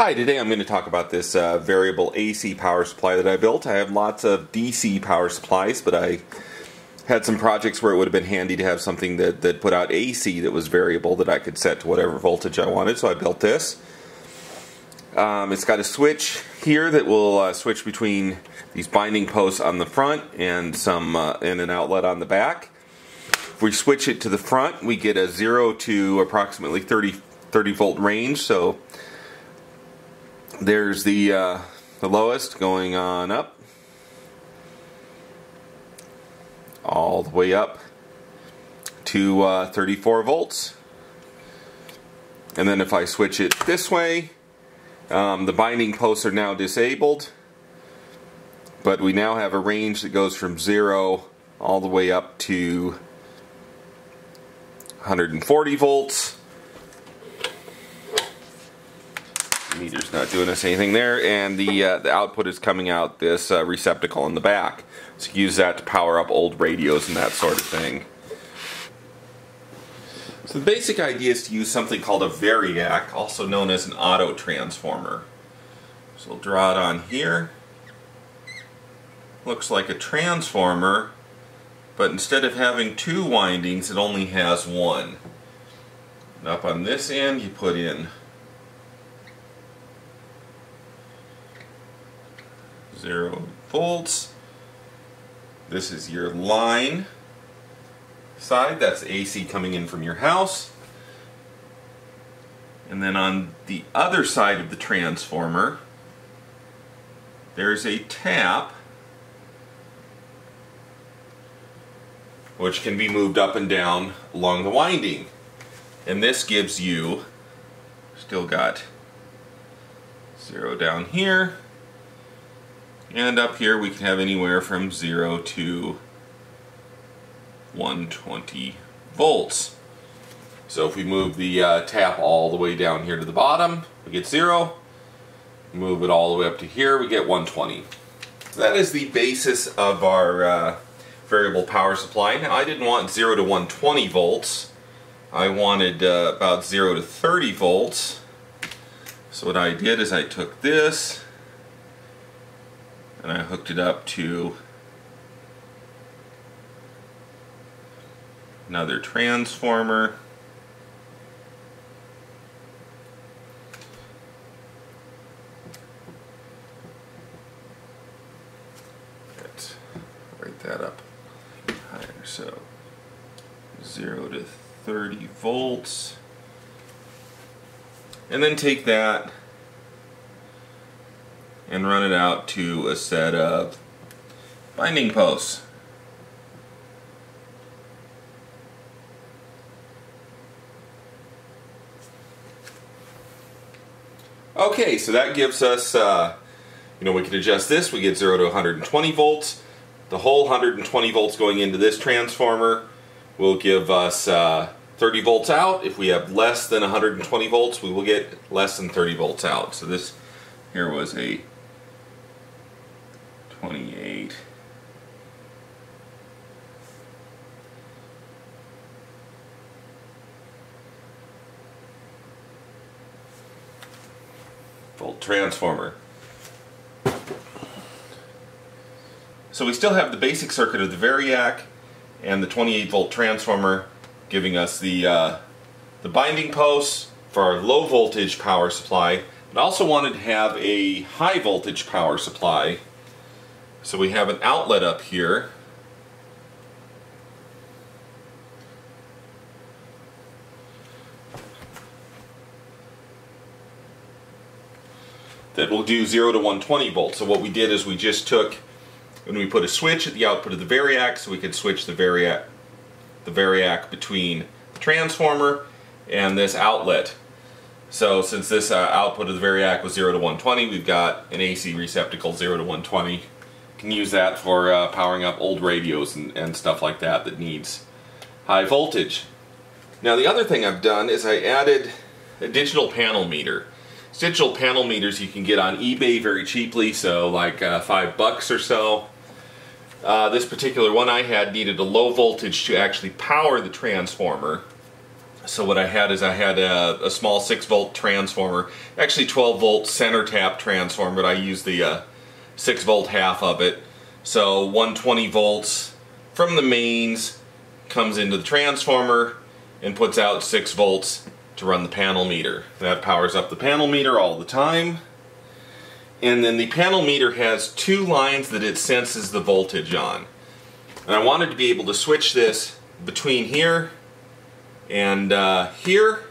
Hi, today I'm going to talk about this uh, variable AC power supply that I built. I have lots of DC power supplies, but I had some projects where it would have been handy to have something that, that put out AC that was variable that I could set to whatever voltage I wanted, so I built this. Um, it's got a switch here that will uh, switch between these binding posts on the front and some uh, and an outlet on the back. If we switch it to the front, we get a 0 to approximately 30, 30 volt range, so there's the, uh, the lowest going on up. All the way up to uh, 34 volts. And then if I switch it this way, um, the binding posts are now disabled. But we now have a range that goes from 0 all the way up to 140 volts. Meter's not doing us anything there, and the uh, the output is coming out this uh, receptacle in the back. So use that to power up old radios and that sort of thing. So the basic idea is to use something called a variac, also known as an auto transformer. So we'll draw it on here. Looks like a transformer, but instead of having two windings, it only has one. And up on this end, you put in zero volts. This is your line side, that's AC coming in from your house. And then on the other side of the transformer, there's a tap which can be moved up and down along the winding. And this gives you, still got zero down here, and up here we can have anywhere from 0 to 120 volts. So if we move the uh, tap all the way down here to the bottom, we get 0. Move it all the way up to here, we get 120. That is the basis of our uh, variable power supply. Now I didn't want 0 to 120 volts. I wanted uh, about 0 to 30 volts. So what I did is I took this and I hooked it up to another transformer. Let's write that up higher. So 0 to 30 volts. And then take that and run it out to a set of binding posts. Okay, so that gives us, uh, you know, we can adjust this. We get 0 to 120 volts. The whole 120 volts going into this transformer will give us uh, 30 volts out. If we have less than 120 volts, we will get less than 30 volts out. So this here was a 28. Volt transformer. So we still have the basic circuit of the Variac and the 28 volt transformer giving us the, uh, the binding posts for our low voltage power supply, but also wanted to have a high voltage power supply so we have an outlet up here. That will do 0 to 120 volts. So what we did is we just took, and we put a switch at the output of the variac so we could switch the variac, the variac between the transformer and this outlet. So since this uh, output of the variac was 0 to 120, we've got an AC receptacle 0 to 120 can use that for uh, powering up old radios and, and stuff like that that needs high voltage. Now the other thing I've done is I added a digital panel meter. Digital panel meters you can get on eBay very cheaply, so like uh, five bucks or so. Uh, this particular one I had needed a low voltage to actually power the transformer. So what I had is I had a, a small 6 volt transformer, actually 12 volt center tap transformer, but I used the uh, 6 volt half of it. So 120 volts from the mains comes into the transformer and puts out 6 volts to run the panel meter. That powers up the panel meter all the time. And then the panel meter has two lines that it senses the voltage on. And I wanted to be able to switch this between here and uh, here.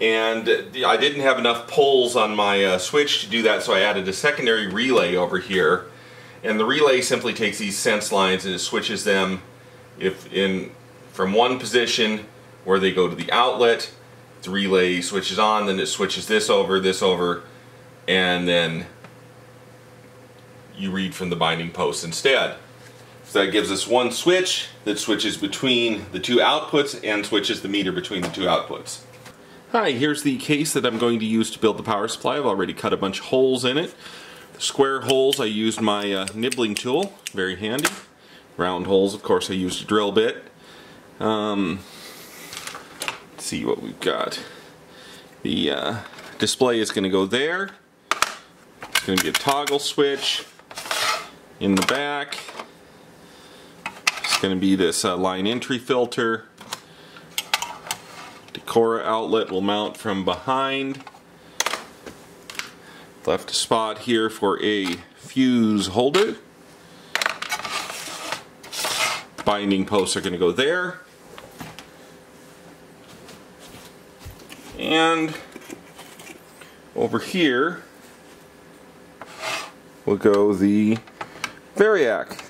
And I didn't have enough poles on my uh, switch to do that, so I added a secondary relay over here. And the relay simply takes these sense lines and it switches them if in from one position where they go to the outlet, the relay switches on, then it switches this over, this over, and then you read from the binding post instead. So that gives us one switch that switches between the two outputs and switches the meter between the two outputs. Hi, here's the case that I'm going to use to build the power supply. I've already cut a bunch of holes in it. Square holes, I used my uh, nibbling tool, very handy. Round holes, of course, I used a drill bit. Um, see what we've got. The uh, display is going to go there. It's going to be a toggle switch in the back It's going to be this uh, line entry filter. Decora outlet will mount from behind. Left a spot here for a fuse holder. Binding posts are going to go there. And over here will go the Variac.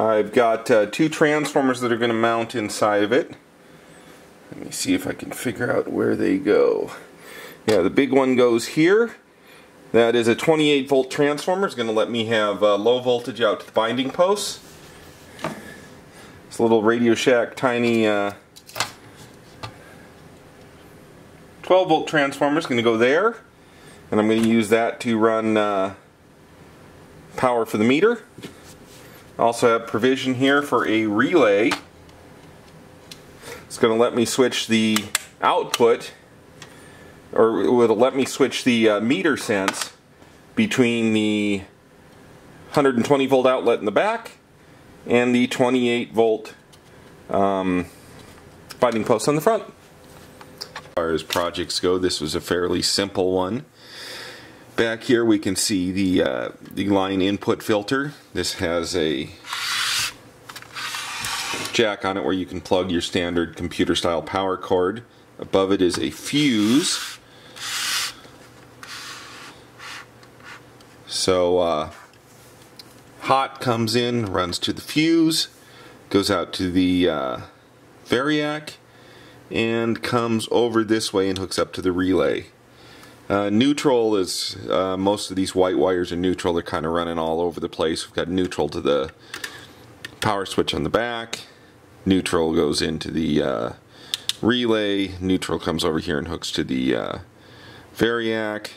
I've got uh, two transformers that are going to mount inside of it. Let me see if I can figure out where they go. Yeah, the big one goes here. That is a 28 volt transformer. It's going to let me have uh, low voltage out to the binding posts. This little Radio Shack tiny uh, 12 volt transformer is going to go there. And I'm going to use that to run uh, power for the meter. Also have provision here for a relay. It's going to let me switch the output, or it will let me switch the uh, meter sense between the 120 volt outlet in the back and the 28 volt um, binding post on the front. As far as projects go, this was a fairly simple one. Back here we can see the, uh, the line input filter. This has a jack on it where you can plug your standard computer style power cord. Above it is a fuse. So uh, hot comes in, runs to the fuse, goes out to the uh, variac, and comes over this way and hooks up to the relay. Uh, neutral is, uh, most of these white wires are neutral. They're kind of running all over the place. We've got neutral to the power switch on the back. Neutral goes into the uh, relay. Neutral comes over here and hooks to the uh, variac.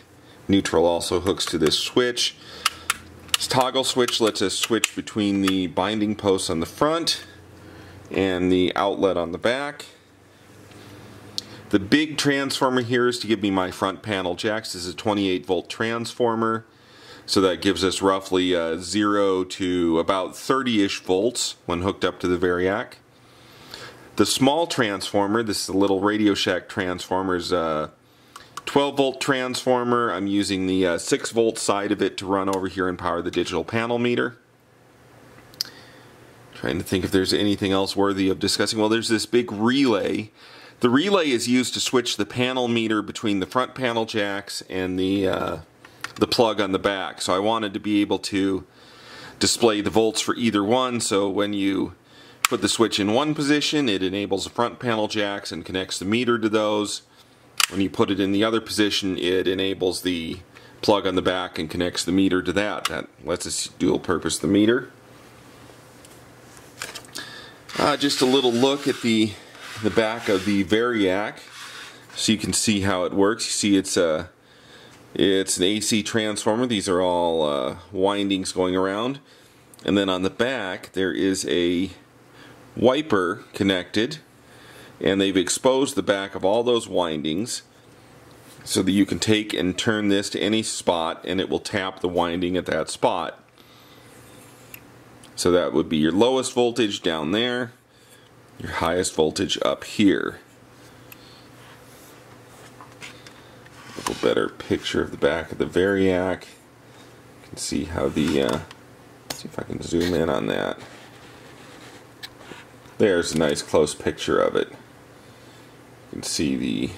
Neutral also hooks to this switch. This toggle switch lets us switch between the binding posts on the front and the outlet on the back. The big transformer here is to give me my front panel jacks. This is a 28 volt transformer. So that gives us roughly uh, 0 to about 30-ish volts when hooked up to the Variac. The small transformer, this is a little Radio Shack transformer, is a 12 volt transformer. I'm using the uh, 6 volt side of it to run over here and power the digital panel meter. Trying to think if there's anything else worthy of discussing. Well, there's this big relay the relay is used to switch the panel meter between the front panel jacks and the, uh, the plug on the back. So I wanted to be able to display the volts for either one so when you put the switch in one position it enables the front panel jacks and connects the meter to those. When you put it in the other position it enables the plug on the back and connects the meter to that. That lets us dual purpose the meter. Uh, just a little look at the the back of the Variac so you can see how it works. You see it's a It's an AC transformer. These are all uh, windings going around. And then on the back there is a wiper connected and they've exposed the back of all those windings so that you can take and turn this to any spot and it will tap the winding at that spot. So that would be your lowest voltage down there, your highest voltage up here. A little better picture of the back of the Variac. You can see how the, uh, see if I can zoom in on that. There's a nice close picture of it. You can see the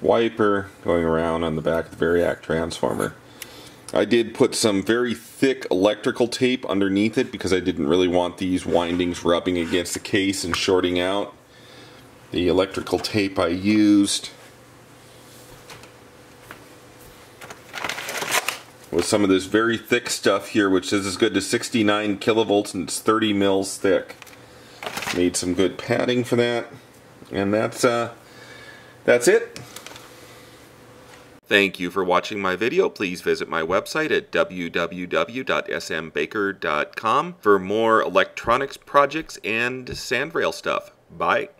wiper going around on the back of the Variac transformer. I did put some very thick electrical tape underneath it because I didn't really want these windings rubbing against the case and shorting out. The electrical tape I used was some of this very thick stuff here which is as good as 69 kilovolts and it's 30 mils thick. Made some good padding for that and that's uh, that's it. Thank you for watching my video. Please visit my website at www.smbaker.com for more electronics projects and sandrail stuff. Bye.